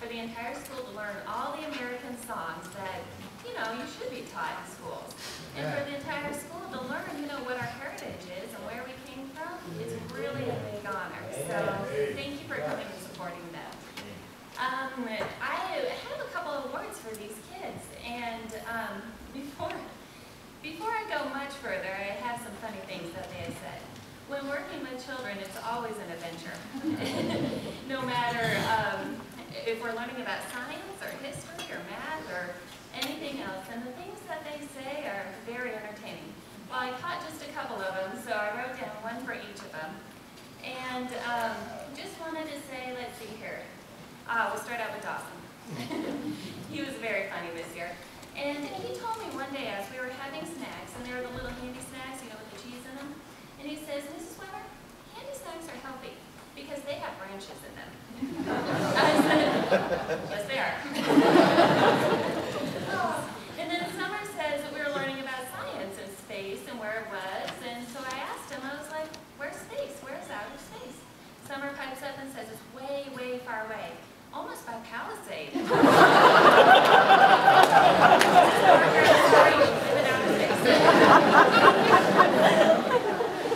for the entire school to learn all the American songs that, you know, you should be taught in schools. And for the entire school to learn, you know, what our heritage is and where we came from, it's really a big honor. So thank you for coming and supporting them. Um, I have a couple of awards for these kids, and um, before before I go much further, I have some funny things that they have said. When working with children, it's always an adventure. no matter um, if we're learning about science or history or math or anything else, and the things that they say are very entertaining. Well, I caught just a couple of them, so I wrote down one for each of them. And um, just wanted to say, let's see here. Uh, we'll start out with Dawson. he was very funny this year. And he told me one day as we were having snacks, and they were the little Handi-Snacks, you know, with the cheese in them, and he says, Mrs. Weber, Handi-Snacks are healthy because they have branches in them. I said, yes, they are. and then Summer says that we were learning about science and space and where it was, and so I asked him, I was like, where's space? Where's outer space? Summer pipes up and says, it's way, way far away, almost by Palisade.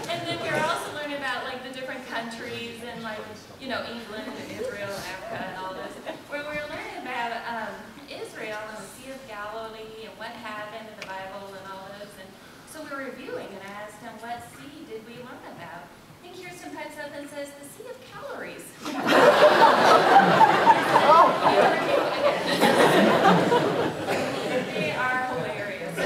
and then we are also learning about like the different countries and like, you know, England and Israel and Africa and all this. Where we were learning about um, Israel and the Sea of Galilee and what happened in the Bible and all this. And so we were reviewing and I asked him, what sea did we learn about? And Kirsten pipes up and says, the Sea of Calories. they are hilarious.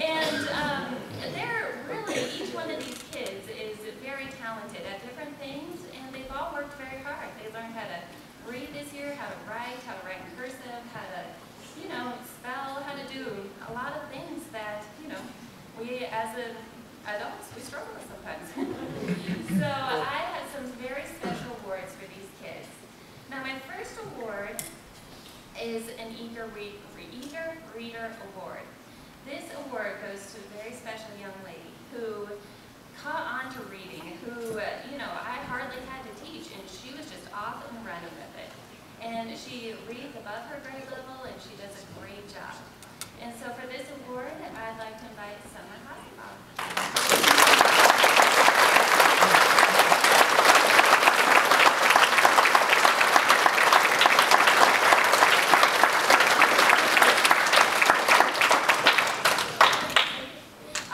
and um, they're really, each one of these kids is very talented at different things, and they've all worked very hard. They learned how to read this year, how to write, how to write in cursive, how to, you know, spell, how to do a lot of things that, you know, we as adults, we struggle with sometimes. so I had some very special awards for these kids. Now my first award is an Eager, Re Eager Reader Award. This award goes to a very special young lady who caught on to reading, who, uh, you know, I hardly had to teach, and she was just off and running with it. And she reads above her grade level, and she does a great job. And so for this award, I'd like to invite Summer Hasselhoff.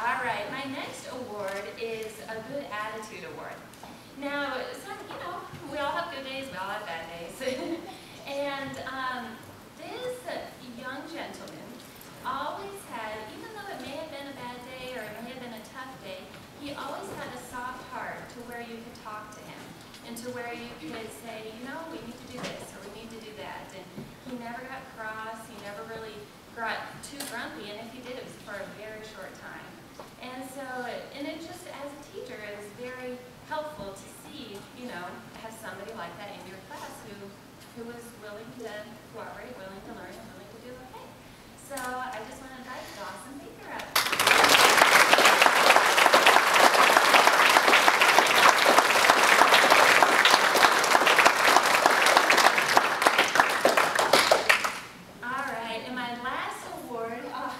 All right, my next award is a Good Attitude Award. Now, some, you know, we all have good days, we all have bad days. and um, this young gentleman always had, even though it may have been a bad day or it may have been a tough day, he always had a soft heart to where you could talk to him and to where you could say, you know, we need to do this or we need to do that. And he never got cross, he never really got too grumpy, and if he did, it was for a very short time. And so, and it just, as a teacher, it was very helpful to see, you know, have somebody like that in your class who, who was willing to cooperate, willing to learn, and willing to do okay. So I just want to invite Dawson Baker up. All right, and my last award, oh,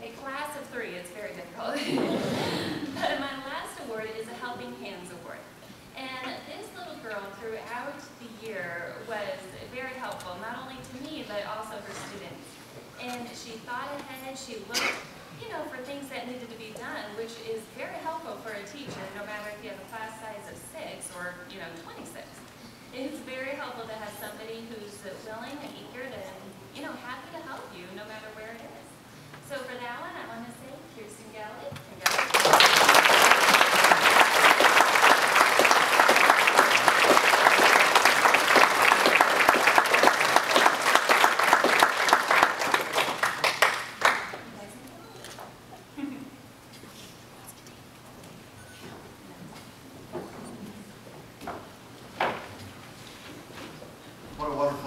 a class of three, it's very difficult. but my last award is a Helping Hands Award. And this little girl throughout the year was very helpful, not only to me, but also her students. And she thought ahead, she looked, you know, for things that needed to be done, which is very helpful for a teacher, no matter if you have a class size of six or, you know, 26. It's very helpful to have somebody who's willing and eager to, you know, happy to help you no matter where it is. So for that one, I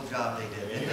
job they did.